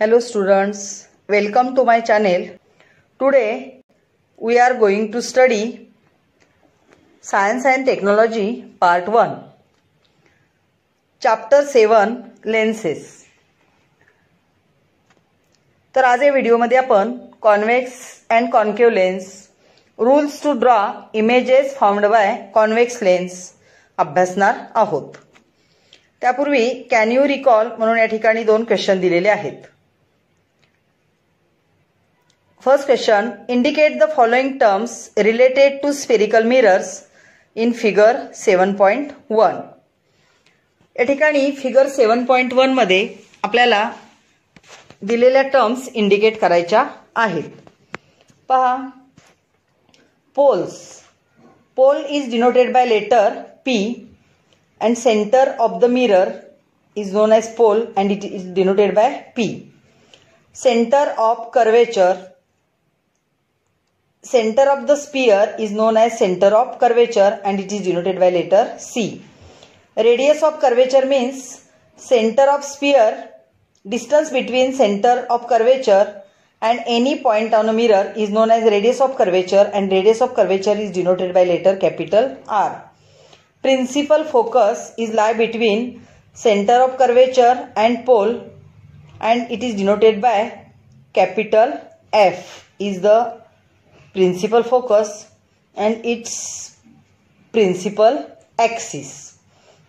Hello students, welcome to my channel. Today we are going to study Science and Technology Part 1. Chapter 7 Lenses. तर आज या व्हिडिओमध्ये आपण convex and concave lens rules to draw images formed by convex lens अभ्यासणार आहोत त्यापूर्वी can you recall म्हणून या ठिकाणी दोन क्वेश्चन दिलेले आहेत first question indicate the following terms related to spherical mirrors in figure seven point one या ठिकाणी फिगर सेवन पॉईंट वनमध्ये आपल्याला दिलेल्या टर्म्स इंडिकेट करायच्या आहेत. पहा poles pole is denoted by letter P and centre of the mirror is known as pole and it is denoted by P centre of curvature center of the sphere is known as center of curvature and it is denoted by letter C. Radius of curvature means center of sphere, distance between center of curvature and any point on a mirror is known as radius of curvature and radius of curvature is denoted by letter capital R. Principal focus is lie between center of curvature and pole and it is denoted by capital F is the principal focus and its principal axis.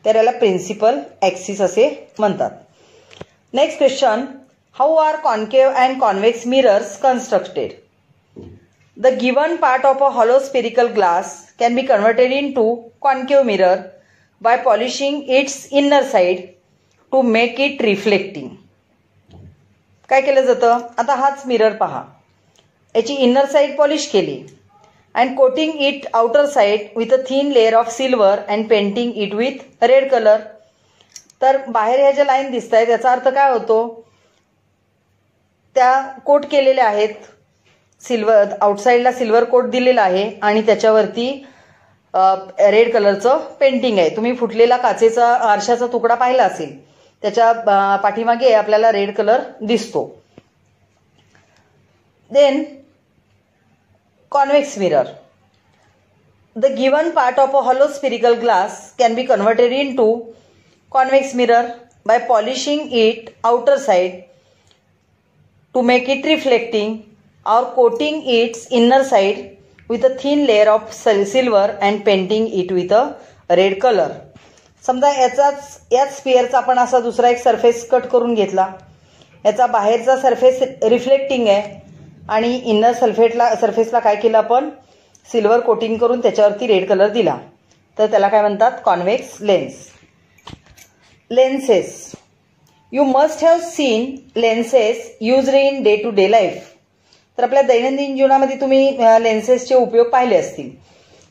तर याला principal axis असे म्हणतात next question how are concave and convex mirrors constructed the given part of a hollow spherical glass can be converted in to concave mirror by polishing its inner side to make it reflecting काय केलं जातं? आता हाच mirror पहा. याची inner side polish केली. And coating it outer side with a thin layer of silver and painting it with red colour तर बाहेर ह्या ज्या लाईन दिसत आहेत याचा अर्थ काय होतो? त्या कोट केलेल्या आहेत. सिल्वर आउटसाईडला सिल्वर कोट दिलेला आहे आणि त्याच्यावरती रेड कलरचं पेंटिंग आहे. तुम्ही फुटलेला काचेचा आरशाचा तुकडा पाहिला असेल त्याच्या पाठीमागे आपल्याला रेड कलर दिसतो. Then convex mirror. The given part of a hollow spherical glass can be converted into convex mirror by polishing it outer side to make it reflecting or coating its inner side with a thin layer of silver and painting it with a red colour समजा याचाच याच स्पिअरचा आपण असा दुसरा एक surface cut करून घेतला याचा बाहेरचा सरफेस रिफ्लेक्टिंग आहे आणि इनर सल्फेटला सरफेसला काय केलं आपण? सिल्वर कोटिंग करून त्याच्यावरती रेड कलर दिला. तर त्याला काय म्हणतात? Convex lens lenses you must have seen lenses use in day to day life तर आपल्या दैनंदिन जीवनामध्ये तुम्ही लेन्सेसचे उपयोग पाहिले असतील.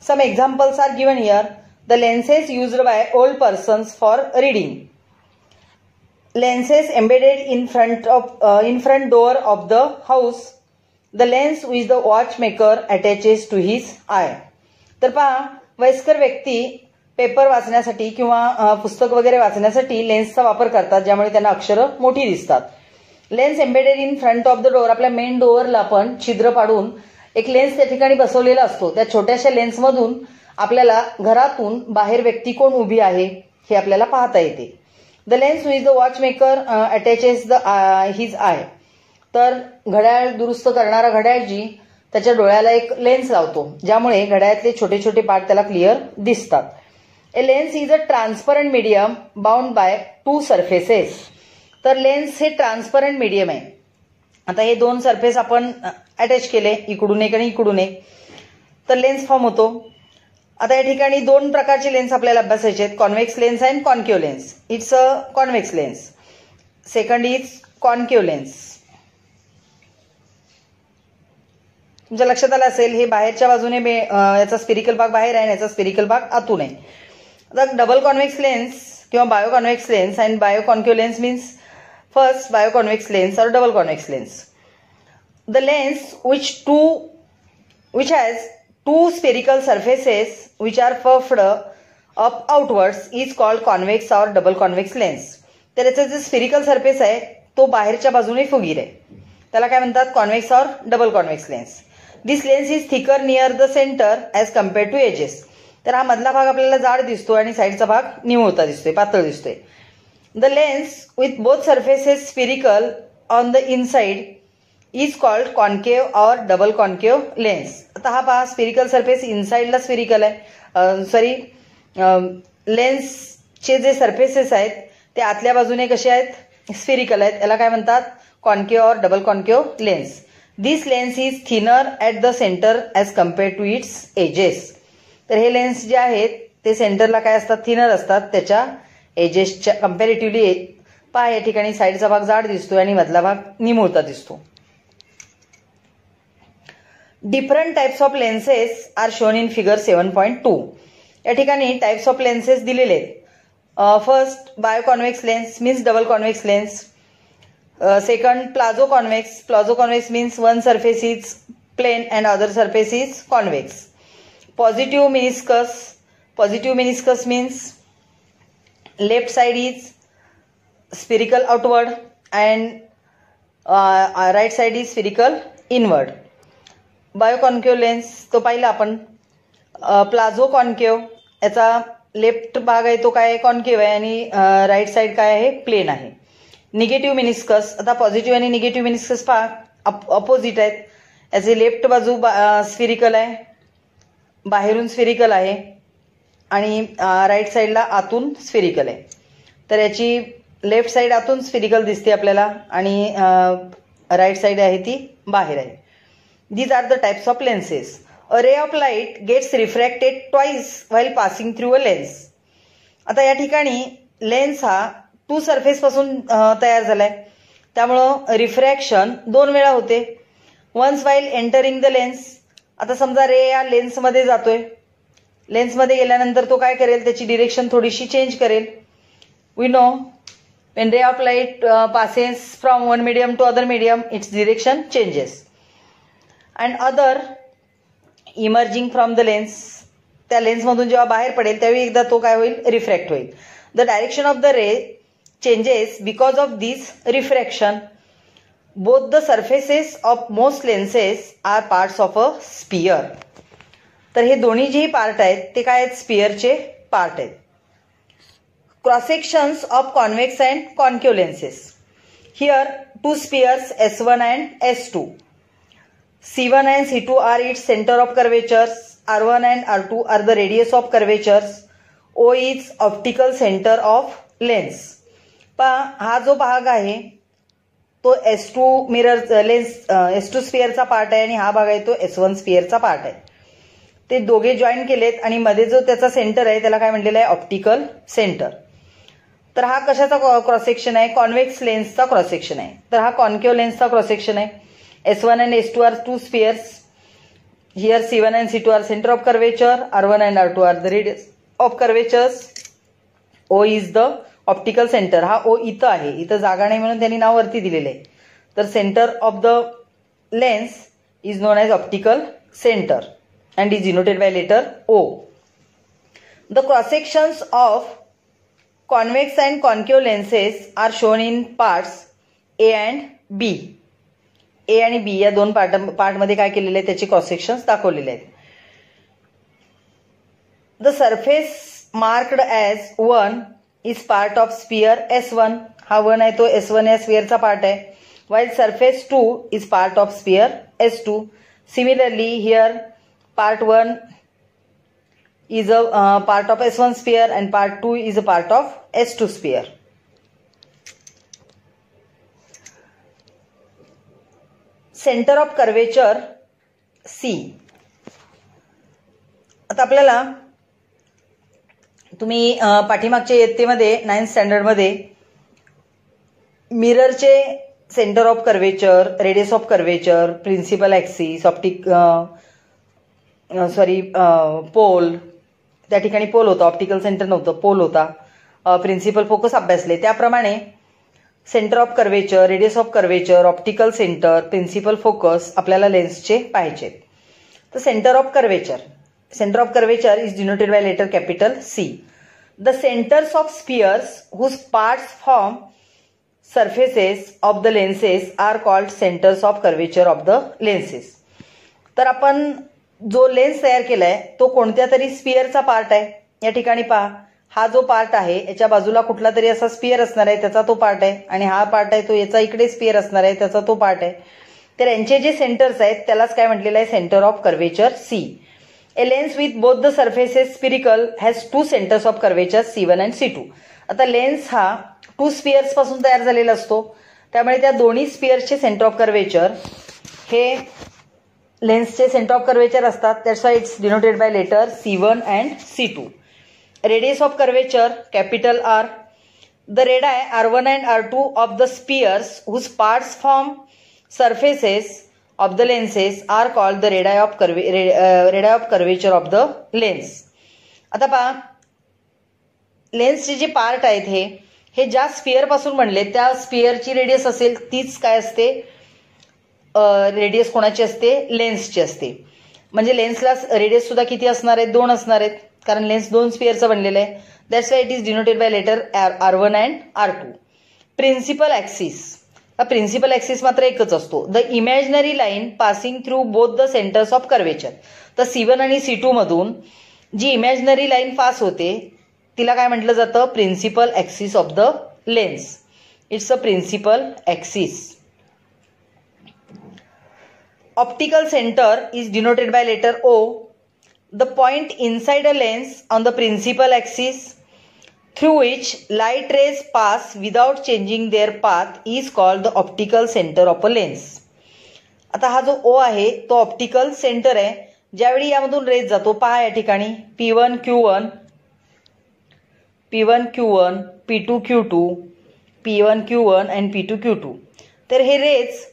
Some examples are given here the lenses used by old persons for reading lenses embedded in front of in front door of the house the lens which the watch maker attaches to his eye तर पहा वयस्कर व्यक्ती paper वाचण्यासाठी किंवा पुस्तक वगैरे वाचण्यासाठी लेन्सचा वापर करतात ज्यामुळे त्यांना अक्षरं मोठी दिसतात. Lens embedded in front of the door आपल्या मेन डोअरला आपण छिद्र पाडून एक लेन्स त्या ठिकाणी बसवलेला असतो. त्या छोट्याशा लेन्समधून आपल्याला घरातून बाहेर व्यक्ती कोण उभी आहे हे आपल्याला पाहता येते. The lens which the watch maker attaches the his eye तर घड्याळ दुरुस्त करणारा घड्याळजी त्याच्या डोळ्याला एक लेन्स लावतो ज्यामुळे घड्याळातले छोटे छोटे पार्ट त्याला क्लिअर दिसतात. A lens is a transparent medium bound by two surfaces तर लेन्स हे ट्रान्सपरंट मीडियम आहे. आता हे दोन सरफेस आपण अटॅच केले इकडून एक आणि इकडून एक. तर लेन्स फॉर्म होतो. आता या ठिकाणी दोन प्रकारचे लेन्स आपल्याला अभ्यासायचे आहेत. Convex lens and concave lens it's a convex lens second is concave lens तुमच्या लक्षात आलं असेल हे बाहेरच्या बाजूने याचा स्पिरिकल भाग बाहेर आहे आणि याचा स्पिरिकल भाग आतून आहे. आता डबल कॉन्व्हेक्स लेन्स किंवा bi convex lens and bi concave lens means first bi convex lens और double convex lens the lens which two which has two spherical surfaces which are puffed up outwards is called convex और double convex lens तर याचं जे spherical surface आहे तो बाहेरच्या बाजूने फुगीर आहे. त्याला काय म्हणतात? Convex or double convex lens this lens is thicker near the centre as compare to edges तर हा मधला भाग आपल्याला जाड दिसतो आणि साईडचा भाग निमुळता दिसतोय पातळ दिसतोय. The lens with both surfaces spherical on the inside is called concave or double concave lens आता हा पहा स्पिरिकल सर्फेस इनसाइडला स्पिरिकल आहे. सॉरी लेन्सचे जे सर्फेसेस आहेत ते आतल्या बाजूने कसे आहेत? स्पिरिकल आहेत. याला काय म्हणतात? Concave or double concave lens this lens is thinner at the centre as compare to its edges तर हे लेन्स जे आहेत ते सेंटरला काय असतात? थिनर असतात. त्याच्या एजेसच्या कम्पॅरेटिव्हली पहा या ठिकाणी साईडचा भाग जाड दिसतो आणि मधला भाग निमुळता दिसतो. Different types of lenses are shown in figure seven point two या ठिकाणी टाइप्स ऑफ लेन्सेस दिलेले आहेत. First biconvex lens means double convex lens second plano convex plano convex means one surface is plane and other surface is convex positive meniscus positive meniscus means left side is spherical outward and right side is spherical inward biconcave lens तो पाहिला आपण. Palazzo concave याचा left भाग आहे तो काय concave आहे आणि राईट साईड काय आहे? प्लेन आहे. निगेटिव्ह मिनिस्कस आता पॉझिटिव्ह आणि निगेटिव्ह मिनिस्कस पहा. अपोजिट आहेत. याचे लेफ्ट बाजू स्फिरिकल आहे. बाहेरून स्फिरिकल आहे. आणि राईट साईडला आतून स्फिरिकल आहे. तर याची लेफ्ट साईड आतून स्फिरिकल दिसते आपल्याला. आणि राईट साईड आहे ती बाहेर आहे. These are the types of lenses a ray of light gets refracted twice while passing through a lens आता या ठिकाणी लेन्स हा टू सरफेसपासून तयार झालाय. त्यामुळं रिफ्रॅक्शन दोन वेळा होते. Once while entering the lens. आता समजा रे या लेन्समध्ये जातोय. लेन्समध्ये गेल्यानंतर तो काय करेल? त्याची डिरेक्शन थोडीशी चेंज करेल. We know when ray of light passes from one medium to other medium its direction changes and other emerging from the lens त्या लेन्समधून जेव्हा बाहेर पडेल त्यावेळी एकदा तो काय होईल? रिफ्रॅक्ट होईल. The direction of the ray changes because of this refraction both the surfaces of most lenses are parts of a sphere तर हे दोन्ही जेही पार्ट आहेत ते काय आहेत? स्पियरचे पार्ट आहेत. Cross sections of convex and concave lenses here two spheres S one and S two C one and C two are its centre of curvatures R one and R two are the radius of curvatures O is optical centre of lens पा हा जो भाग आहे तो S two mirror lens S two स्पिअरचा part आहे आणि हा भाग आहे तो एस वन स्पिअरचा पार्ट आहे ते दोघे जॉईन केलेत आणि मध्ये जो त्याचा सेंटर आहे त्याला काय म्हटलेलं आहे ऑप्टिकल सेंटर तर हा कशाचा क्रॉस सेक्शन आहे कॉन्व्हेक्स लेन्सचा क्रॉस सेक्शन आहे तर हा कॉन्केव लेन्सचा क्रॉस सेक्शन आहे S1 and S2 are two spheres. Here C1 and C2 are center of curvature. R1 and R2 are the radius of curvatures. O is the optical centre हा O इथं आहे. इथं जागा नाही म्हणून त्यांनी नाव वरती दिलेलं आहे. तर centre of the lens is known as optical centre and is denoted by letter O. The cross sections of convex and concave lenses are shown in parts A and B. A आणि B या दोन part पार्टमध्ये काय केलेले आहे त्याचे cross sections दाखवलेले आहेत. The surface marked as one is part of sphere S one हा वन आहे तो एस वन या स्पियरचा पार्ट आहे. While surface two is part of sphere S two similarly here part one is a part of S one sphere and part two is a part of S two sphere centre of curvature C आता आपल्याला तुम्ही पाठीमागच्या इयत्तेमध्ये ninth स्टँडर्डमध्ये मिररचे centre of curvature radius of curvature principal axis optic sorry pole त्या ठिकाणी pole होता optical centre नव्हतं पोल होता. प्रिन्सिपल फोकस अभ्यासले. त्याप्रमाणे centre of curvature radius of curvature optical centre principal focus आपल्याला लेन्सचे पाहिजेत तर centre of curvature centre of curvature is denoted by letter capital C the centres of spheres whose parts form surfaces of the lenses are called centers of curvature of the lenses. तर आपण जो lens तयार केलाय तो कोणत्या तरी स्पिअरचा part आहे? या ठिकाणी पहा. हा जो पार्ट आहे याच्या बाजूला कुठला तरी असा स्पिअर असणार आहे त्याचा तो पार्ट आहे. आणि हा पार्ट आहे तो याचा इकडे स्पिअर असणार आहे त्याचा तो पार्ट आहे. तर यांचे जे सेंटर्स आहेत त्यालाच काय म्हटलेलं आहे? Centre of curvature C a lens with both the surfaces spherical has two centres of curvature C one and C two आता लेन्स हा टू स्पियर्सपासून तयार झालेला असतो. त्यामुळे त्या दोन्ही स्पिअर्सचे सेंटर ऑफ कर्वेचर हे लेन्सचे सेंटर ऑफ कर्वेचर असतात. That's why it's denoted by letter C one and C two radius of curvature capital R the radii R one and R two of the spheres whose parts form surfaces of the lenses are called the radii of curve uh, radii of curvature of the lens. आता पहा लेन्सचे जे part आहेत हे हे ज्या स्पिअरपासून म्हणले बनले त्या स्पिअरची रेडियस असेल तीच काय असते? रेडियस कोणाची असते? लेन्सची असते. म्हणजे लेन्सला रेडियस सुद्धा किती असणार आहेत? दोन असणार आहेत. कारण लेन्स दोन स्पिअरचं बनलेलं आहे. That's why it is denoted by letter R one and R two principal axis principal axis मात्र एकच असतो. The imaginary line passing through both the centres of curvature तर सी वन आणि सी टू मधून जी इमॅजिनरी लाईन पास होते तिला काय म्हटलं जातं? Principal axis of the lens it's a principal axis optical centre is denoted by letter O the point inside a lens on the principal axis through which light rays pass without changing their path is called the optical center of a lens. आता हा जो ओ आहे तो optical centre आहे. ज्यावेळी यामधून raise जातो पहा या ठिकाणी. P one Q one P one Q one P two Q two P one Q one and P two Q two तर हे रेज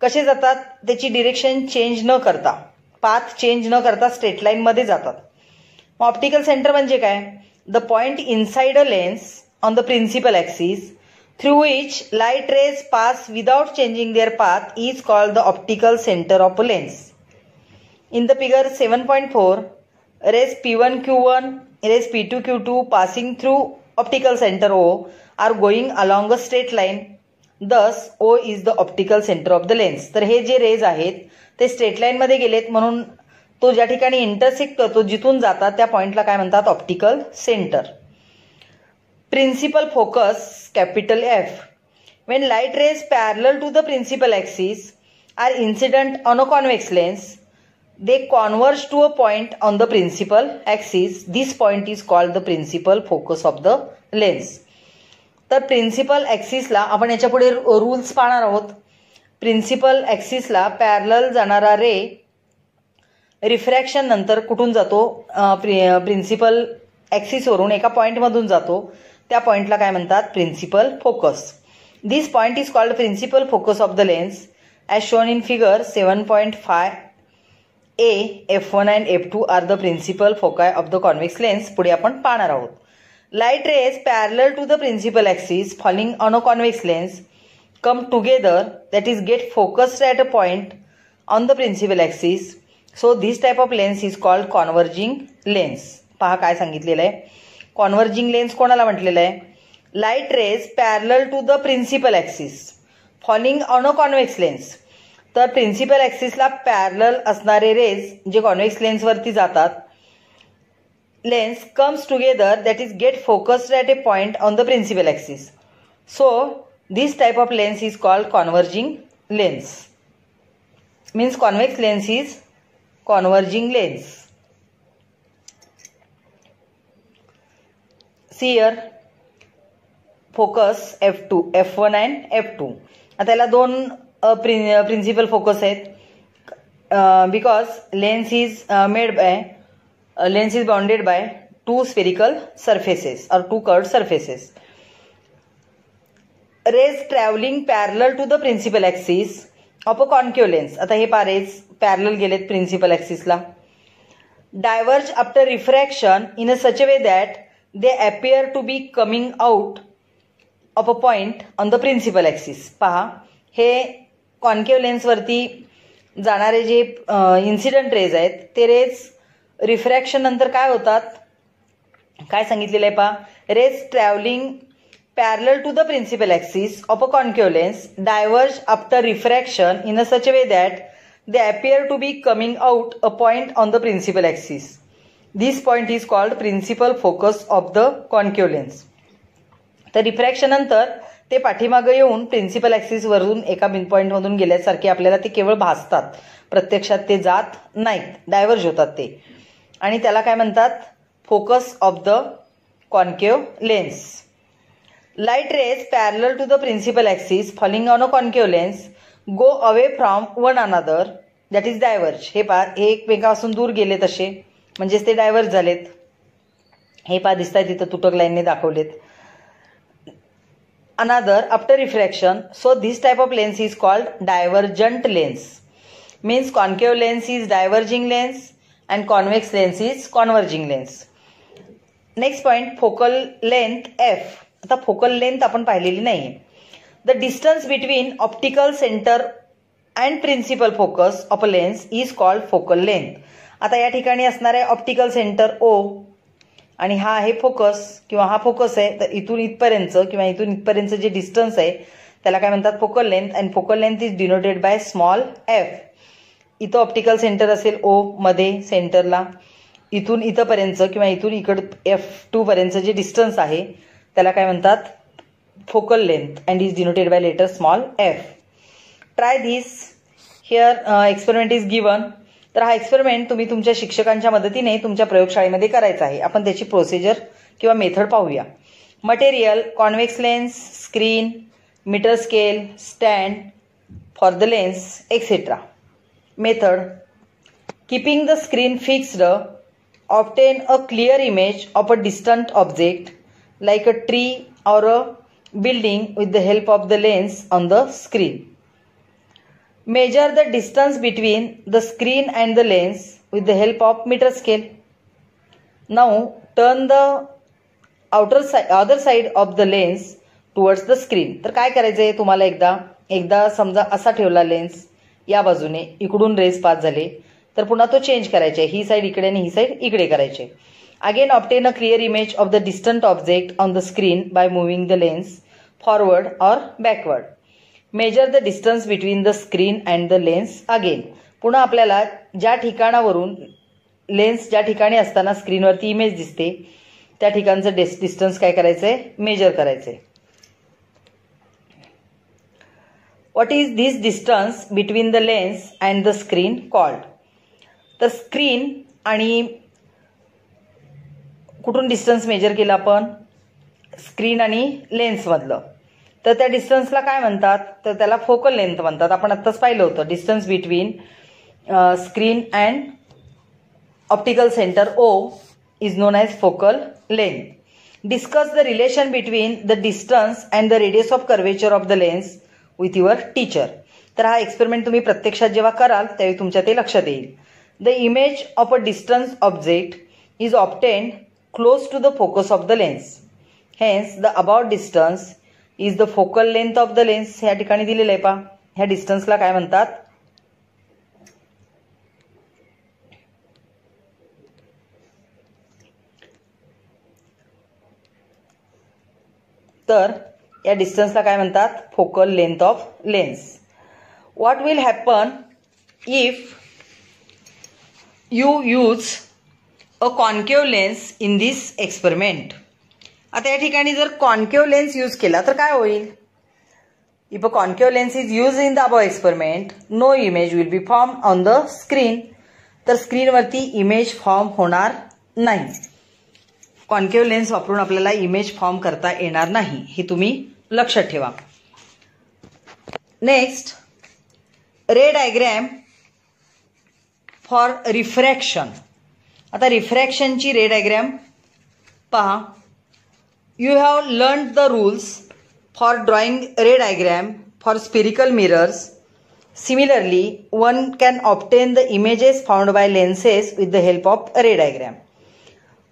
कसे जातात? त्याची डिरेक्शन चेंज न करता पाथ चेंज न करता स्ट्रेट लाईनमध्ये जातात. ऑप्टिकल सेंटर म्हणजे काय? the point inside a lens on the principal axis through which light rays pass without changing their path is called the optical center of a lens. In the figure 7.4, rays P1Q1, rays P2Q2 passing through optical center O are going along a straight line. Thus, O is the optical center of the lens. तर हे जे raise आहेत ते straight लाईनमध्ये गेलेत म्हणून तो ज्या ठिकाणी इंटरसेक्ट करतो जिथून जातात त्या पॉइंटला काय म्हणतात? Optical centre principal focus capital F when light rays parallel to the principal axis are incident on a convex lens they converge to a point on the principal axis this point is called the principal focus of the lens तर principal ॲक्सिसला आपण याच्यापुढे rules पाहणार आहोत. Principal ॲक्सिसला पॅरल जाणारा रे refraction नंतर कुठून जातो? प्रिन्सिपल ॲक्सिसवरून एका पॉईंटमधून जातो. त्या पॉईंटला काय म्हणतात? Principal focus this point is called principal focus of the lens as shown in figure seven point five A F one and F two are the principal foci of the convex lens पुढे आपण पाहणार आहोत. Light rays parallel to the principal axis falling on a convex lens come together that is get focused at a point on the principal axis so this type of lens is called converging lens पहा काय सांगितलेलं आहे. Converging lens कोणाला म्हटलेलं आहे? Light rays parallel to the principal axis falling on a convex lens तर principal ॲक्सिसला parallel असणारे रेज जे कॉन्व्हेक्स लेन्सवरती जातात lens comes together that is get focused at a point on the principal axis so this type of lens is called converging lens means convex lens is converging lens. Shear focus F two F one and F two आता याला दोन principal focus आहेत. Because lens is made by lens is bounded by two spherical surfaces और two curved surfaces rays travelling parallel to the principal axis of a concave lens आता हे पारेज parallel गेलेत principal ॲक्सिसला diverge after refraction in a such way that they appear to be coming out of a point on the principal axis पहा हे concave लेन्सवरती जाणारे जे incident rays आहेत ते रेज रिफ्रॅक्शन नंतर काय होतात? काय सांगितलेलं आहे पहा? Rays travelling parallel to the principal axis of a concave lens diverge after refraction in a such a way that they appear to be coming out a point on the principal axis. This point is called principal focus of the concave lens. तर रिफ्रॅक्शनंतर ते पाठीमागं येऊन principal ॲक्सिसवरून एका बिन पॉईंटमधून गेल्यासारखे आपल्याला ते केवळ भासतात. प्रत्यक्षात ते जात नाहीत. डायव्हर्ज होतात ते. आणि त्याला काय म्हणतात? Focus of the concave lens light rays parallel to the principal axis falling on a concave lens go away from one another that is diverge हे पा हे एकमेकापासून दूर गेले तसे म्हणजेच ते डायव्हर्ज झालेत. हे पा दिसतंय तिथं तुटक लाईनने दाखवलेत. Another after refraction so this type of lens is called divergent lens means concave lens is diverging lens and convex lens is converging lens next point focal length F आता फोकल लेंथ आपण पाहिलेली नाही आहे the distance between optical centre and principal focus of a lens is called focal length आता या ठिकाणी असणार आहे ऑप्टिकल सेंटर ओ आणि हा आहे फोकस किंवा हा फोकस आहे तर इथून इथपर्यंत किंवा इथून इथपर्यंत जे डिस्टन्स आहे त्याला काय म्हणतात? Focal length and focal length is denoted by small F इथं ऑप्टिकल सेंटर असेल ओ मध्ये सेंटरला इथून इथंपर्यंत किंवा इथून इकड एफ टू पर्यंत जे डिस्टन्स आहे त्याला काय म्हणतात? Focal and and is denoted by letter small F try this uh, experiment is given तर हा एक्सपेरिमेंट तुम्ही तुमच्या शिक्षकांच्या मदतीने तुमच्या प्रयोगशाळेमध्ये करायचा आहे. आपण त्याची प्रोसिजर किंवा मेथड पाहूया. Material convex lens screen metre scale stand for the lens etcetera method keeping the screen fixed obtain a clear image of a distant object like a tree or a building with the help of the lens on the screen. Measure the distance between the screen and the lens with the help of meter scale. Now turn the outer side, other side of the lens towards the screen. तर काय करायचं आहे तुम्हाला एकदा एकदा समजा असा ठेवला लेन्स या बाजूने इकडून रेस पास झाले तर पुन्हा तो चेंज करायचे ही साईड इकडे आणि ही साईड इकडे करायचे Again obtain a clear image of the distant object on the screen by moving the lens forward or backward measure the distance between the screen and the lens again पुन्हा आपल्याला ज्या ठिकाणावरून lens ज्या ठिकाणी असताना स्क्रीनवरती image दिसते त्या ठिकाणचं डिस डिस्टन्स काय करायचंय? मेजर करायचंय. What is this distance between the lens and the screen called तर स्क्रीन आणि कुठून डिस्टन्स मेजर केलं आपण? स्क्रीन आणि लेन्समधलं तर त्या डिस्टन्सला काय म्हणतात? तर त्याला फोकल लेंथ म्हणतात. आपण आत्ताच पाहिलं होतं distance between screen and optical centre O is known as focal length discuss the relation between the distance and the radius of curvature of the lens with your teacher तर हा experiment तुम्ही प्रत्यक्षात जेव्हा कराल त्यावेळी तुमच्या ते लक्षात येईल. The image of a distance object is obtained close to the focus of the lens hence the about distance is the focal length of the lens ह्या ठिकाणी दिलेलं आहे पा ह्या डिस्टन्सला काय म्हणतात? तर या डिस्टन्सला काय म्हणतात? Focal length of lens what will happen if you use a concave lens in this experiment आता या ठिकाणी जर कॉन्केव लेन्स यूज केला तर काय होईल? If a concave lens is use in the above experiment no image will be form on the screen तर स्क्रीनवरती इमेज फॉर्म होणार नाही. कॉन्केव लेन्स वापरून आपल्याला इमेज फॉर्म करता येणार नाही हे तुम्ही लक्षात ठेवा. Next ray diagram for refraction आता रिफ्रॅक्शनची रे डायग्रॅम पहा. You have learn the rules for drawing ray diagram for spherical mirrors similarly one can obtain the images found by lenses with the help of ray diagram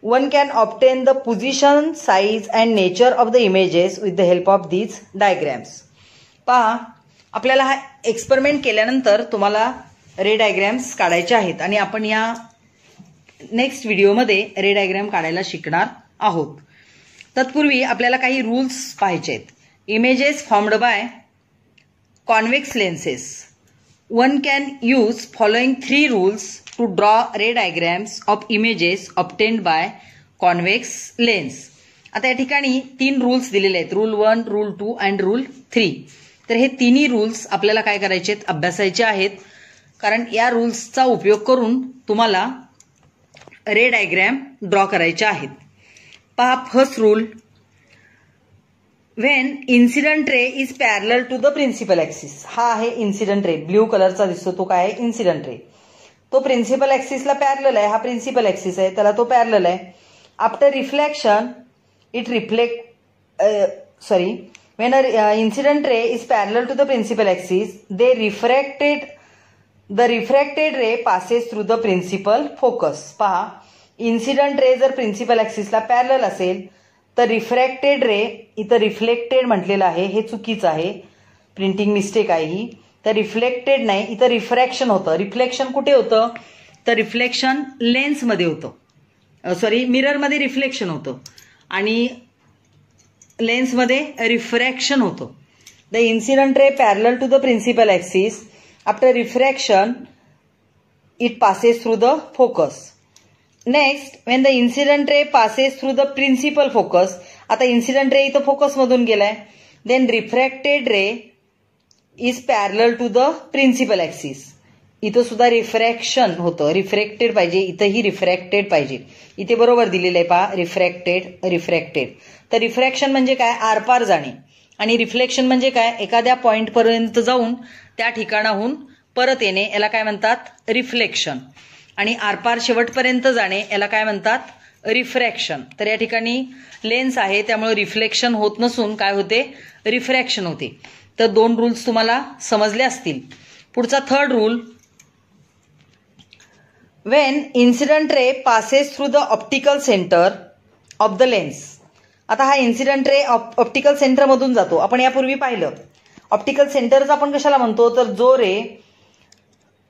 one can obtain the position size and nature of the images with the help of these diagrams पहा. आपल्याला हा experiment केल्यानंतर तुम्हाला रे diagrams काढायचे आहेत आणि आपण या नेक्स्ट व्हिडिओमध्ये रे डायग्रॅम काढायला शिकणार आहोत. तत्पूर्वी आपल्याला काही रूल्स पाहायचे आहेत images formed by convex lenses one can use following three rules to draw ray diagrams of images obtained by convex lens आता या ठिकाणी तीन रूल्स दिलेले आहेत. Rule one rule two and rule three तर हे तिन्ही रूल्स आपल्याला काय करायचे आहेत अभ्यासायचे आहेत. कारण या रूल्सचा उपयोग करून तुम्हाला रे डायग्रॅम ड्रॉ करायचे आहेत. पहा first rule when incident ray is parallel to the principal axis हा आहे इन्सिडंट रे ब्ल्यू कलरचा दिसतो तो काय आहे? इन्सिडंट रे तो प्रिन्सिपल ऍक्सिसला पॅरल आहे हा प्रिन्सिपल ऍक्सिस आहे त्याला तो पॅरल आहे. After reflection it reflect sorry when a incident ray is parallel to the principal the they refracted the refracted ray passes through the principal focus पहा इन्सिडंट रे जर principal ऍक्सिसला पॅरल असेल तर refracted रे इथं रिफ्लेक्टेड म्हटलेलं आहे हे चुकीचं आहे. प्रिंटिंग मिस्टेक आहे ही. तर रिफ्लेक्टेड नाही इथं रिफ्रॅक्शन होतं. रिफ्लेक्शन कुठे होतं? तर रिफ्लेक्शन लेन्समध्ये होतं. सॉरी मिररमध्ये रिफ्लेक्शन होतं. आणि लेन्समध्ये रिफ्रॅक्शन होतं. The incident ray parallel to the principal axis After refraction it passes through the focus next when the incident ray passes through the principal focus आता इन्सिडंट रे इथं फोकसमधून गेलाय. Then refracted ray is parallel to the principal axis इथं सुद्धा refraction होतं. Refracted पाहिजे. इथंही refracted पाहिजे. इथे बरोबर दिलेलं आहे पहा. रिफ्रॅक्टेड रिफ्रॅक्टेड तर रिफ्रॅक्शन म्हणजे काय? आरपार जाणे. आणि रिफ्लेक्शन म्हणजे काय? एखाद्या पॉइंटपर्यंत जाऊन त्या ठिकाणाहून परत येणे याला काय म्हणतात? रिफ्लेक्शन आणि आरपार शेवटपर्यंत जाणे याला काय म्हणतात? रिफ्रॅक्शन तर या ठिकाणी लेन्स आहे त्यामुळे रिफ्लेक्शन होत नसून काय होते? रिफ्रॅक्शन होते. तर दोन रूल्स तुम्हाला समजले असतील. पुढचा third rule when incident ray passes through the optical centre of the lens आता हा इन्सिडंट रे ऑप्टिकल सेंटरमधून जातो. आपण यापूर्वी पाहिलं. ऑप्टिकल सेंटरच आपण कशाला म्हणतो? तर जो रे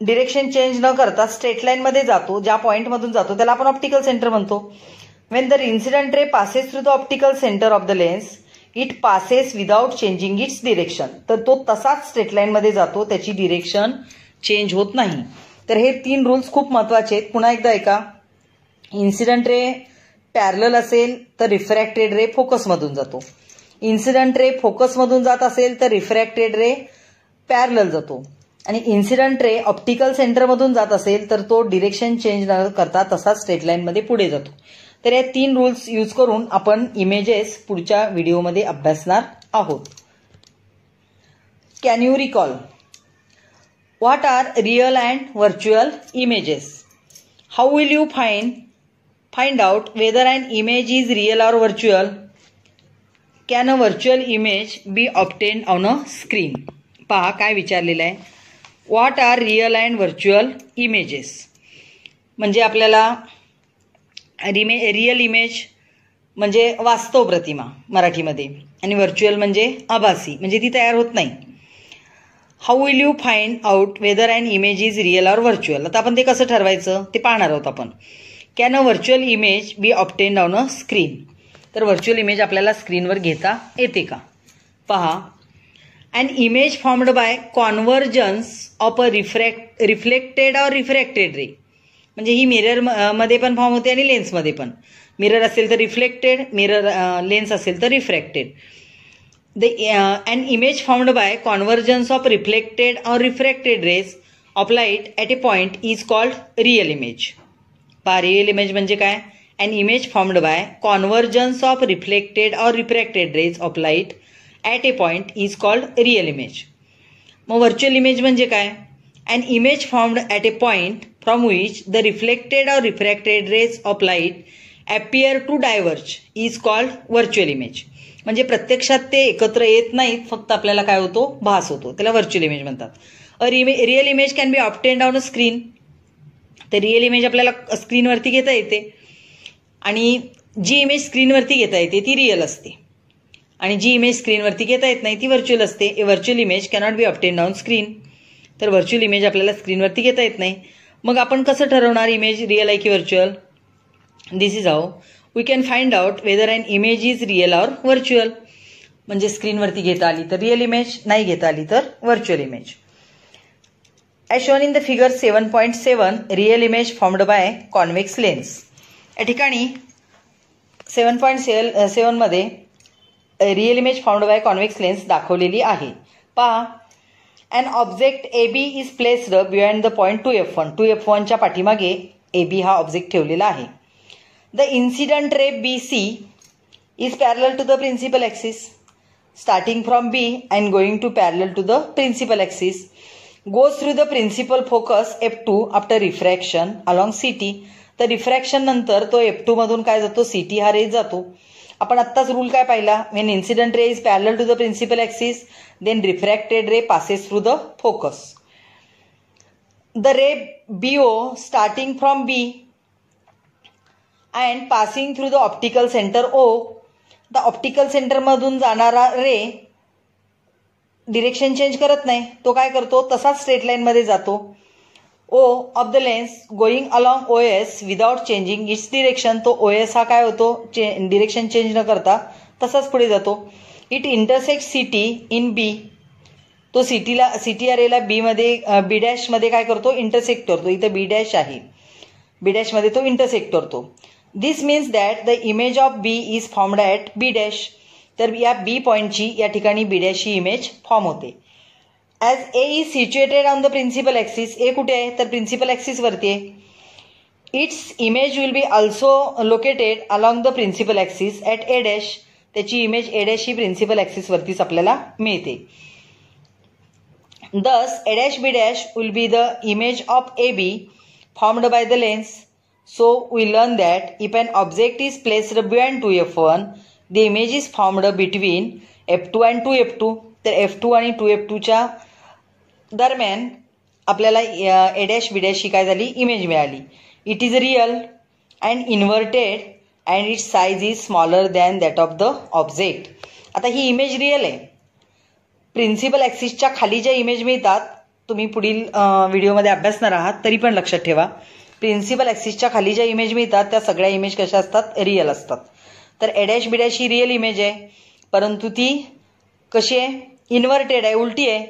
डिरेक्शन चेंज न करता स्ट्रेट लाईनमध्ये जातो ज्या पॉईंटमधून जातो त्याला आपण ऑप्टिकल सेंटर म्हणतो. When the incident ray passes through the optical centre of the lens it passes without changing its direction तर तो तसाच स्ट्रेट लाईनमध्ये जातो त्याची डिरेक्शन चेंज होत नाही. तर हे तीन रूल्स खूप महत्त्वाचे आहेत. पुन्हा एकदा ऐका. इन्सिडंट रे पॅरल असेल तर रिफ्रॅक्टेड रे फोकसमधून जातो. इन्सिडंट रे फोकसमधून जात असेल तर रिफ्रॅक्टेड रे पॅरल जातो. आणि इन्सिडंट रे ऑप्टिकल सेंटरमधून जात असेल तर तो डिरेक्शन चेंज न करता तसाच स्ट्रेट लाईनमध्ये पुढे जातो. तर या तीन रूल्स यूज करून आपण इमेजेस पुढच्या व्हिडिओमध्ये अभ्यासणार आहोत. Can you recall what are real and virtual images how will you find find out whether and image is real or virtual can a virtual image be obtain on a screen पहा काय विचारलेलं आहे. What are real and virtual images म्हणजे आपल्याला रिमे real image म्हणजे वास्तव प्रतिमा मराठीमध्ये. आणि व्हर्च्युअल म्हणजे आभासी म्हणजे ती तयार होत नाही. How will you find out whether and image is real or virtual आता आपण ते कसं ठरवायचं? ते पाहणार आहोत आपण. Can a virtual image be obtain on a screen तर व्हर्च्युअल इमेज आपल्याला स्क्रीनवर घेता येते का? पहा. And image formed by convergence of a refract reflected or refracted ray म्हणजे ही मिररमध्ये पण फॉर्म होते आणि लेन्समध्ये पण. मिरर असेल तर रिफ्लेक्टेड मिरर लेन्स असेल तर refracted the and image formed by convergence of reflected or refracted rays of light at a a is called real image पहा रिअल इमेज म्हणजे काय? An image formed by convergence of reflected or refracted rays of light at a point is called real image मग virtual image म्हणजे काय? An image formed at a point from which the reflected or refracted rays of light appear to diverge is called virtual image म्हणजे प्रत्यक्षात ते एकत्र येत नाहीत फक्त आपल्याला काय होतो? भास होतो. त्याला व्हर्च्युअल इमेज म्हणतात. A real image can be obtained on a screen तर रिअल इमेज आपल्याला स्क्रीनवरती घेता येते. आणि जी इमेज स्क्रीनवरती घेता येते ती रिअल असते. आणि जी इमेज स्क्रीनवरती घेता येत नाही ती व्हर्च्युअल असते. A virtual image cannot be obtained on screen तर व्हर्च्युअल इमेज आपल्याला स्क्रीनवरती घेता येत नाही. मग आपण कसं ठरवणार इमेज रिअल आहे की virtual this is how we can find out whether and image is real or virtual म्हणजे स्क्रीनवरती घेता आली तर रिअल इमेज नाही घेता आली तर virtual image as shown in the figure seven point seven real image formed by convex lens या ठिकाणी seven point seven सेवनमध्ये real image found by convex lens दाखवलेली आहे. पहा. And object A B is placed beyond the point two F one two F वनच्या पाठीमागे A B हा object ठेवलेला आहे. The incident ray B C is parallel to the principal axis starting from B and going to parallel to the principal axis goes through the principal focus F two after refraction along C T तर refraction नंतर तो F two मधून काय जातो? C T हा raise जातो. आपण आत्ताच रूल काय पाहिला? When incident ray is parallel to the principal axis then refracted ray passes through the focus the ray B O starting from B and passing through the optical centre O the optical सेंटरमधून जाणारा ray direction change करत नाही. तो काय करतो? तसाच straight लाईनमध्ये जातो. O of the lens going along O S without changing its direction तो ओ एस हा काय होतो? चे डिरेक्शन चेंज न करता तसाच पुढे जातो. It intersect C T in B तो सिटीला सिटी आरेला बीमध्ये बी डॅशमध्ये काय करतो? इंटरसेक्ट करतो. इथं बी डॅश आहे. बी डॅशमध्ये तो इंटरसेक्ट करतो. This means that the image of B is formed at B dash तर या बी पॉईंटची या ठिकाणी बी डॅश ही इमेज फॉर्म होते. As A is situated on the principal axis A कुठे आहे? तर प्रिन्सिपल ॲक्सिसवरती आहे. Its image will be also located along the principal axis at A dash त्याची इमेज ए डॅश ही प्रिन्सिपल ॲक्सिसवरतीच आपल्याला मिळते. Thus A dash B dash will be the image of A B formed by the lens so we learn that if an object is placed beyond two F one the image is formed between F two and two F two तर F two आणि two F टूच्या दरम्यान आपल्याला A dash B dash ही काय झाली? Image मिळाली. It is real and inverted and its size is smaller than that of the object आता ही इमेज रिअल आहे. प्रिन्सिपल ॲक्सिसच्या खाली ज्या इमेज मिळतात तुम्ही पुढील व्हिडिओमध्ये अभ्यासणार आहात तरी पण लक्षात ठेवा. प्रिन्सिपल ॲक्सिसच्या खाली ज्या इमेज मिळतात त्या सगळ्या इमेज कशा असतात? रिअल असतात. तर एडॅश बिडॅश ही रिअल इमेज आहे. परंतु ती कशी आहे? इन्व्हर्टेड आहे उलटी आहे.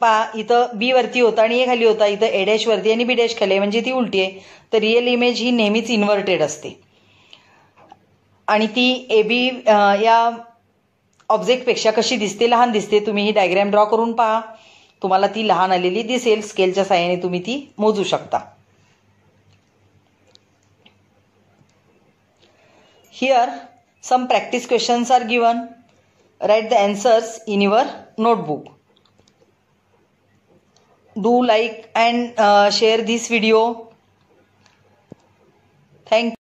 पा इथं बी वरती होता आणि ए खाली होता इथं ए डॅश वरती आणि बी डॅश खाली म्हणजे ती उलटी आहे. तर रिअल इमेज ही नेहमीच इन्व्हर्टेड असते. आणि ती ए बी या ऑब्जेक्टपेक्षा कशी दिसते लहान दिसते तुम्ही ही डायग्रॅम ड्रॉ करून पहा. तुम्हाला ती लहान आलेली दिसेल स्केलच्या साह्याने तुम्ही ती मोजू शकता. Here some practice questions are given write the answers in your notebook. Do like and uh, share this video. Thank